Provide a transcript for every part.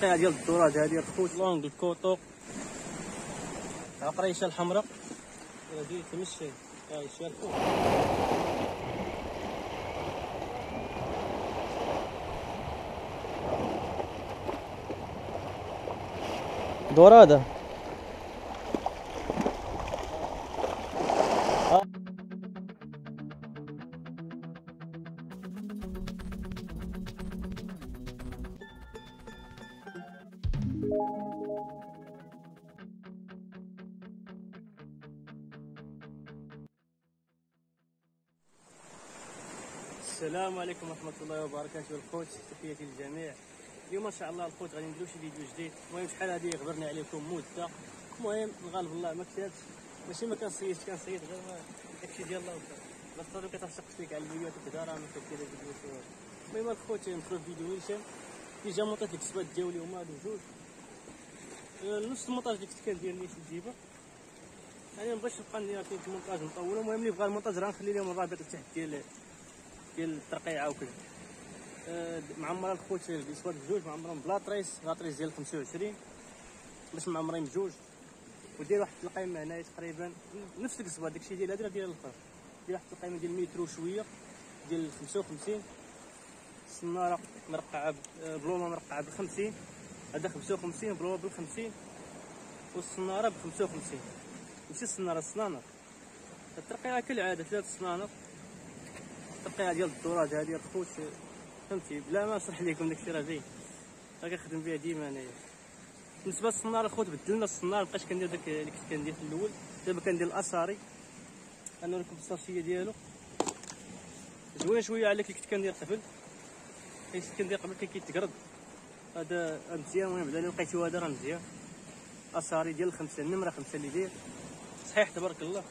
الترقيعه ديال الدورات هذه الخوت لونغ الكوطو العقريشة الحمراء. هذه تمشي هاي شي الفوق. السلام عليكم ورحمة الله وبركاته. الخوت تحياتي للجميع. اليوم إن شاء الله الخوت غادي نديرو شي فيديو جديد. المهم شحال هادي غبرنا عليكم مدة. المهم الغالب الله ما كتبتش ماشي ما كنصيدش كنصيد غير داكشي ديال الله. بس صافي كتعشق فيك على الفيديوهات وكذا راه ما كدير فيديو المهم الخوت ندخلو في فيديو نيشان ديجا مونطيت ديك الصبات ديالي هما هادو جوج. آه، نفس المونتاج اللي كنت كندير نيت الجيبه يعني مبغيتش نبقى ندير كاين مونتاج مطول. المهم اللي بغى المونتاج راه نخلي لهم الرابط تحت ديال ديال الترقيعه وكذا أه معمره الخوت الاسود بجوج معمرهم بلا طريس بلا طريس ديال 25 باش معمرين بجوج. ودير واحد القيمه هنايا تقريبا نفس الكسبه داكشي ديال هذا ديال الآخر دير واحد القيمه ديال متر وشويه ديال 55 السناره مرقعة آه، بلومة مرقعة ب 50 هذا 55 بلومة ب 50 والسناره ب 55 ماشي السناره السنانر الترقيعه كالعادة ثلاث سنانر الترقيعه ديال الدورات هذه الخوت فهمتي؟ بلا ما نشرح لكم داكشي راه زين راه كنخدم بها ديما أنايا. بالنسبة للصنار الخوت بدلنا الصنار مابقاش كندير داك اللي كنت كندير في الأول. دابا كندير أنا لكم الصاشيه ديالو. زوين شوية على اللي كنت كندير قبل. حيت كندير قبل كي كيتقرد هذا مزيان المهم بعدا لقيتو هذا راه مزيان. اساري ديال الخمسه النمرة خمسة اللي داير. صحيح تبارك الله.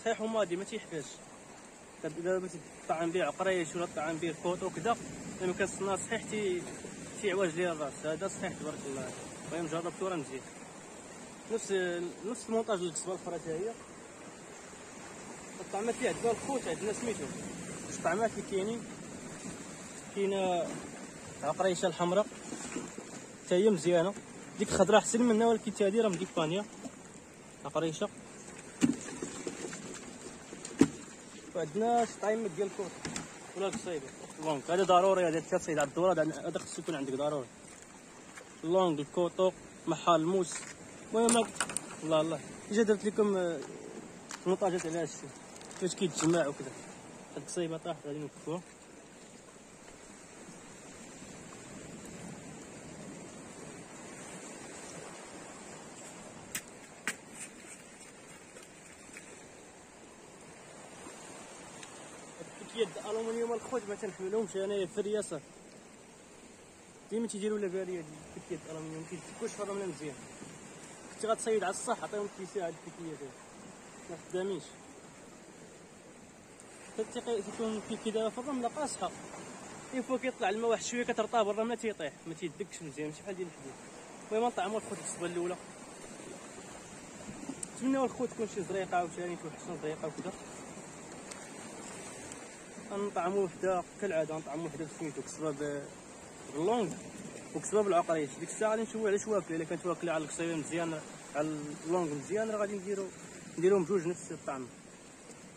صحيح وماضي ما تيحتاج إذا بغيتي تطعم به عقريش ولا تطعم به الكوط وكذا لما كنصنع صحيح تي تي عواج ليا الراس هذا صحيح تبارك الله. المهم جربتو راه مزيان نفس نفس المونتاج الكسبه الاخرى حتى هي. الطعمات اللي عندنا الخوت عندنا سميتو. جوج طعمات اللي كاينين كاينة عقريشه الحمراء. حتى هي مزيانة. ديك الخضراء أحسن منها ولكن حتى هذه راه من ديك فانيا عقريشه وعندنا طايمة ديال الكوط ولا القصيبة لونغ. هذا ضروري هذا تصيد على الدورة هذا خصو يكون عندك ضروري. لونغ الكوطو محال الموس المهم الله الله. اجا درت لكم مونتاجات على هادشي كيفاش كيتجمع وكذا. هاد القصيبة طاحت غادي نكفوها الخوت ما تنحملهمش أنا في الرياسه ديما تيديروا لها باليه ديال يد الومنيوم كيتفكوش في الرمله مزيان كنت غتصيد على الصح عطيهم كيسي هاد الكيكيات ما خدامينش تكون كي في الرمله قاصحه اين فوا كيطلع الماء واحد شوية كترطاب الرمله تيطيح ما تيدكش مزيان ماشي بحال ديال الحديد المهم نطعموا الخوت الصبه الاولى نتمنوا الخوت تكون شي زريقه عاوتاني توحشنا زريقه وكذا نطعمو وحده كالعاده نطعمو وحده سميتو كسبه باللونغ وكسبه بالعقريش ديك الساعة غادي نشوفو علاش واكله إلا كانت واكلة على القصيبه مزيان على اللونغ مزيان راه غادي نديرو نديروهم بجوج نفس الطعم.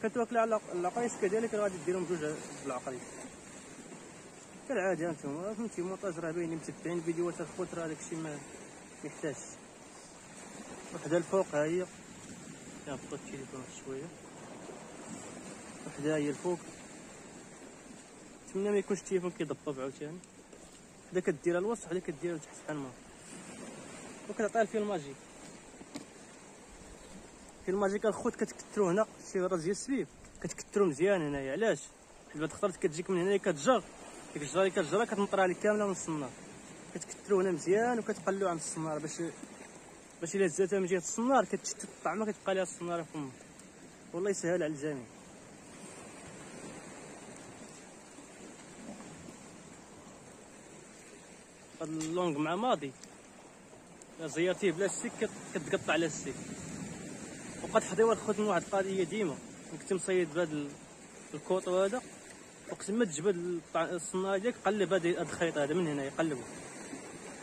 كانت واكلة على العقريش كذلك غادي ديرهم بجوج بالعقريش كالعاده أنتم فهمتي مونتاج راه باين متبعين فيديوهات الخوت راه داكشي ما يحتاجش. وحدة الفوق ها هي. نهبط التليفون شوية. وحدة هي الفوق. نتمنى ما يكونش التليفون كيضبب عاوتاني. اذا كديرها الوسط وحده كديرها تحت بحال ما وكتعطيها ال fil magique fil magique الخوت كتكثرو هنا شي راس ديال السبيب. كتكثرو مزيان هنايا علاش؟ بعض الخطرات كتجيك من هنايا كتجر. ديك الجرة اللي كتجرها كتمطرها لك كاملة من الصنار. كتكثرو هنا مزيان وكتقلو عند الصنار باش باش إلا هزاتها من جهه الصنار كتشتت الطعمه كتبقى ليها الصناره فمك والله يسهل على الجميع. هاد اللونغ مع ماضي. زيارتيه بلا السيك كتقطع على السيك. وقد حضيوات خد من واحد القضية ديما. كنت مصيد بهذا الكوط هذا اقسم ما تجبد الصناعة ديالك قلب هذا الخيط هذا من هنا يقلبه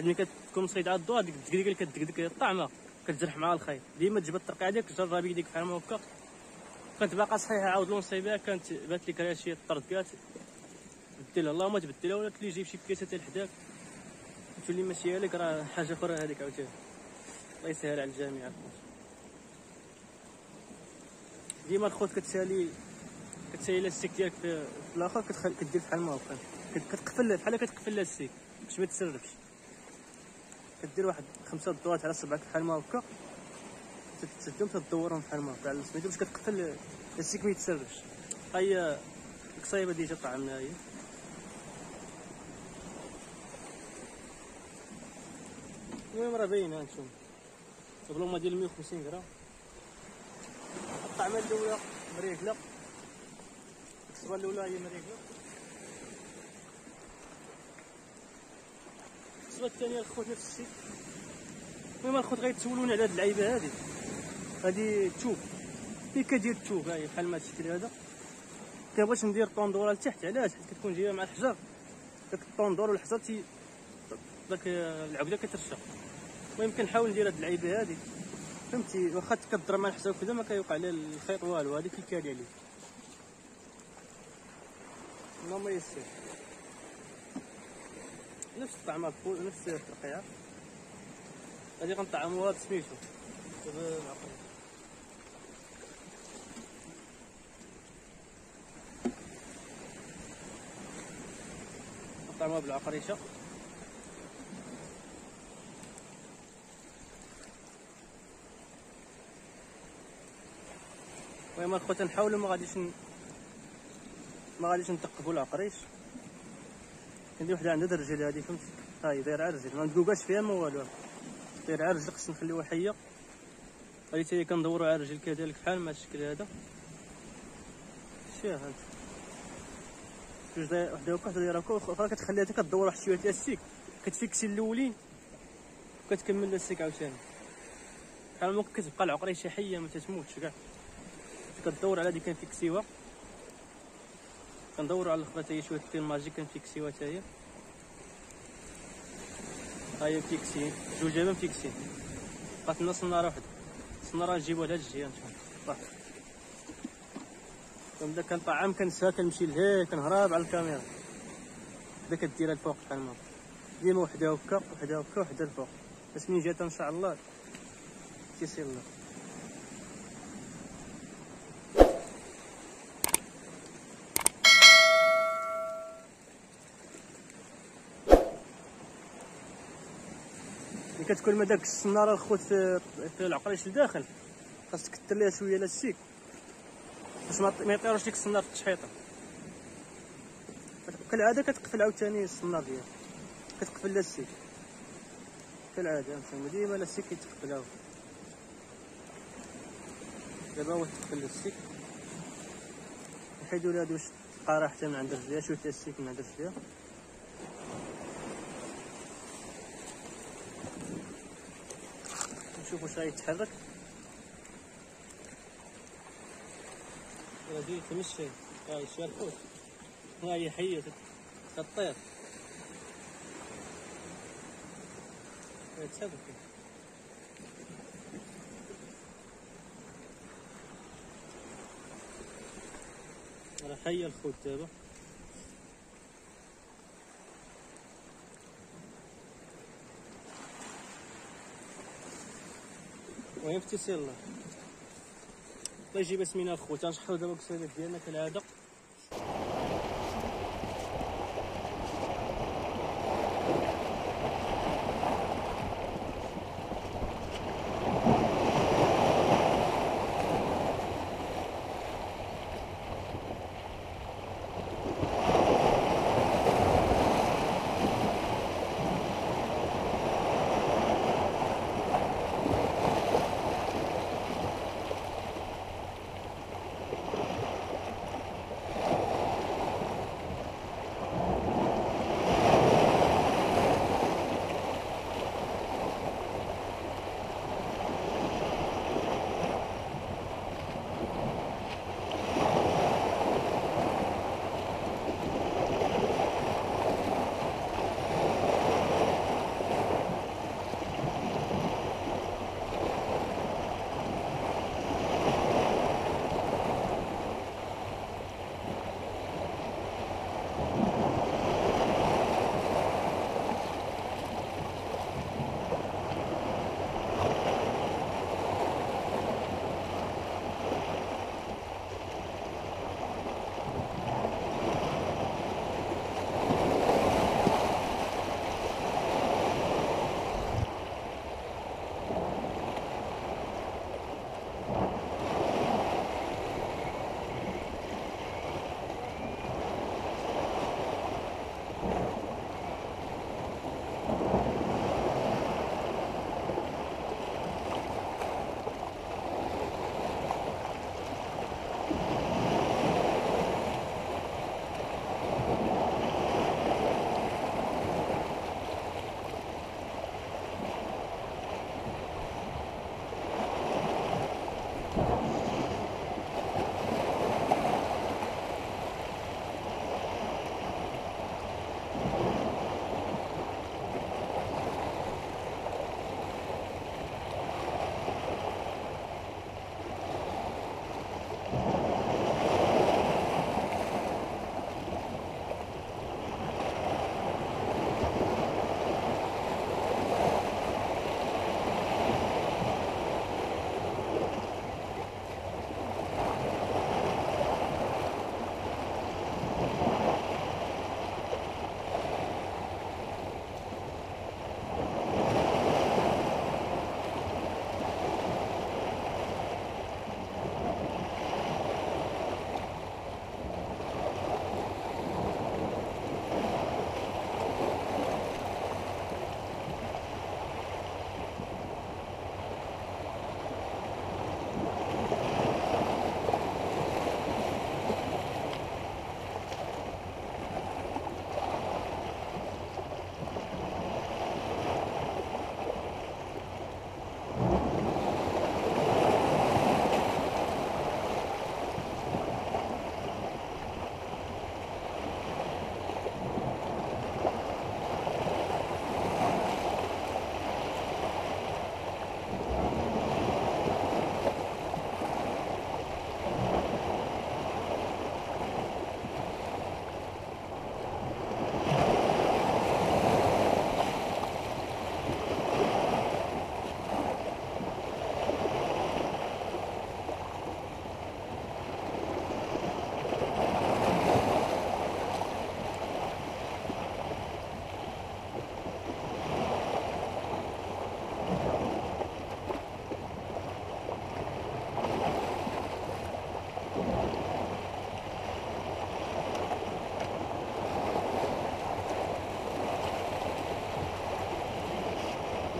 ملي كتكون مصيد على الضوء ديك الدقدقه اللي كتدقدق الطعمة. كتجرح مع الخيط. ديما تجبد الترقيعة ديالك جرب بيديك بحال هكا. كانت باقا صحيحة عاود لونصيبها كانت بات راه شي طردكات بدلها اللهم تبدلها ولا تلي جيب شي بكيسه حتى لحداك. تولي ماشيه لك راه حاجة أخرى هذيك عاوتاني. الله يسهل على الجميع. ديما الخوت كتسالي كتسالي السيك ديالك في الآخر كدير بحال ما هكا كتقفل بحال كتقفل السيك باش ما تسربش. كدير واحد خمسة دورات على صبعك بحال ما هكا. تسدهم تدورهم بحال ما هكا. على سميتو باش كتقفل السيك ما يتسربش. هي القصيبه ديجا طعمنا هي المهم راه باينه هانتوما البلومه ديال 150 غرام. الطعمة الأولى مريقلة. الصبه الأولى هي مريقلة. الصبه الثانية الخوت نفس الشيء. المهم الخوت غيتسولوني على هاد اللعيبة هادي. هادي التوب كي كدير التوب هاهي بحال ما الشكل هذا. كنبغيش ندير طوندوره لتحت. علاش؟ حيت كتكون جاية مع الحجر. داك الطوندور والحجر تي داك العقده كترشا المهم كنحاول ندير هاد اللعيبة هادي. فهمتي؟ واخا كضرب مع الحجر وكذا ما كيوقع على الخيط والو. هذيك اللي كالي عليه اللهم يسر نفس الطعم نفس الترقيع غادي غنطعموها بسميتو. نطعموها بالعقريشة. المهم الخوت نحاولوا ما غاديش ما غاديش نثقفوا العقريش عندي وحدة عندها الرجل هذه فهمت هاي دايرة على الرجل ما ندقوقاش فيها ما والو. دايرة على الرجل خصنا نخليوها حية. هذه حتى هي كندوروا على الرجل كذلك بحال ما الشكل هذا. شوف هانت. جوج دايره وحدة هكا وحده دايره هكا وأخرى كتخليها حتى كدور واحد شوية لاستيك كتفيكسي الأولين وكتكمل لاستيك عاوتاني. بحال ممكن كتبقى العقريشه حية ما تتموتش كاع. كدور على هذه كنفيكسيوها كندورو على الاخرى حتى شوية ال fil magique كنفيكسيوها حتى هي. ها هي فيكسين جوج دابا مفيكسين بقات لنا صنارة وحده الصناره نجيبوها لهاد الجهة إن شاء الله. كنبدا كنطعم كنسى كنمشي لهيه كنهرب على الكاميرا. بدا كديرها الفوق بحال ما ديما وحدة هكا وحدة هكا وحدة الفوق. باش من جات إن شاء الله؟ تيسير الله كتكون ما داك السناره الخوت في, العقريش لداخل خاصك تكثر ليها شوية لاستيك باش ما يطيروش ديك السنار في التشحيطه كالعاده كتقفل عاوتاني السنار ديالك. كتقفل لاستيك كالعاده فهمتي؟ ديما لاستيك كيتقفل هاو دابا هو تقفل لاستيك نحيدو لها هادو واش تبقى حتى من عند الرجليه شوية لاستيك من عند الرجليه نشوف واش غيتحرك غادي تمشي. هاي شوية الحوت؟ ها هي حيه كطير تحرك راه حيه الخوت دابا المهم في الله. يجيب اسمينا الخوت نشحرو دابا الكسالات ديالنا كالعادة.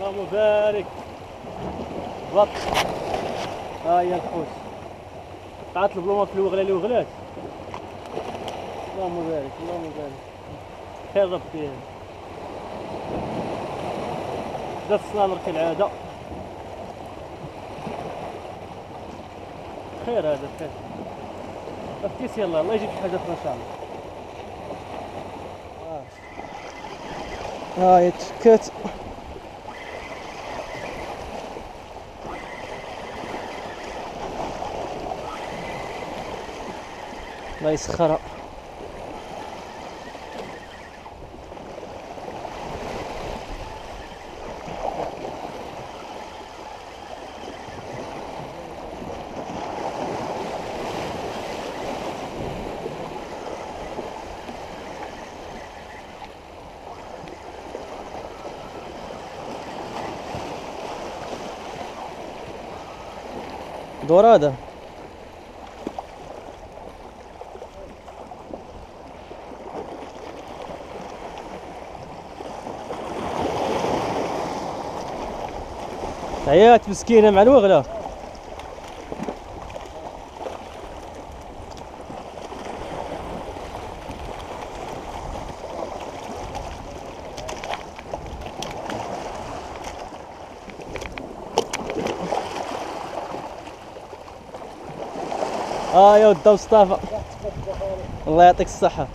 اللهم بارك بط ها هي الخوت قعدت البلومة في الوغلة اللي وغلات. اللهم بارك اللهم بارك خير ربي داز الصنالر كالعادة. خير هذا خير. أفتيس يلا الله يجيب حاجة أخرى ان شاء الله ها هي تفكات الله يسخرها دور هذا. عيات مسكينة مع الوغلة. آه يا ود مصطفى الله يعطيك الصحة.